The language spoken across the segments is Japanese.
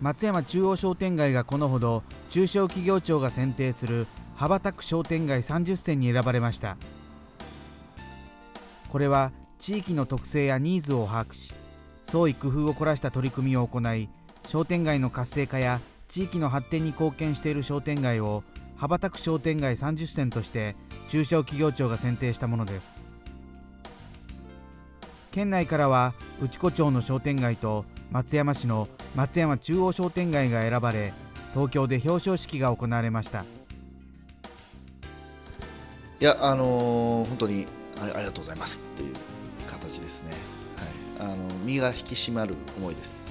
松山中央商店街がこのほど中小企業庁が選定する羽ばたく商店街30選に選ばれました。これは地域の特性やニーズを把握し創意工夫を凝らした取り組みを行い商店街の活性化や地域の発展に貢献している商店街を羽ばたく商店街30選として中小企業庁が選定したものです。県内からは内子町の商店街と松山市の松山中央商店街が選ばれ東京で表彰式が行われました。いやあのー本当にあありがとうございますっていう形ですね、はい、あの身が引き締まる思いです、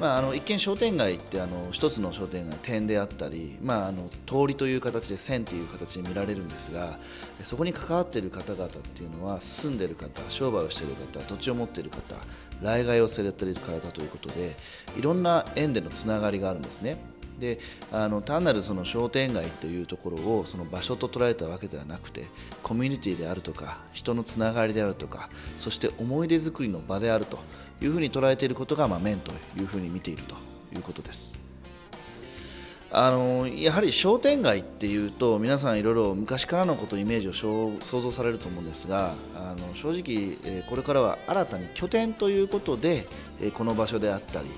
まあ、あの一見商店街ってあの一つの商店街点であったり、まあ、あの通りという形で線という形で見られるんですがそこに関わっている方々っていうのは住んでいる方商売をしている方土地を持っている方来街をされている方ということでいろんな縁でのつながりがあるんですね。であの単なるその商店街というところをその場所と捉えたわけではなくてコミュニティであるとか人のつながりであるとかそして思い出作りの場であるというふうに捉えていることが、まあ、面というふうに見ているということです。あのやはり商店街っていうと皆さんいろいろ昔からのことイメージを想像されると思うんですがあの正直、えこれからは新たに拠点ということで、えこの場所であったり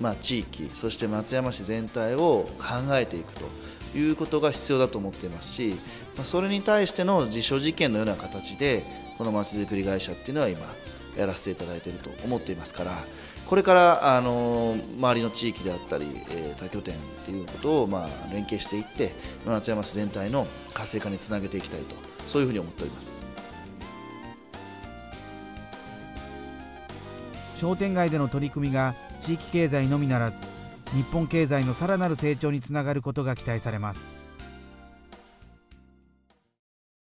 まあ、地域そして松山市全体を考えていくということが必要だと思っていますし、ま、それに対しての実証実験のような形でこのまちづくり会社っていうのは今やらせていただいていると思っていますからこれからあの周りの地域であったり、えー多拠点っていうことをまあ連携していって松山市全体の活性化につなげていきたいとそういうふうに思っております。商店街での取り組みが地域経済のみならず日本経済のさらなる成長につながることが期待されます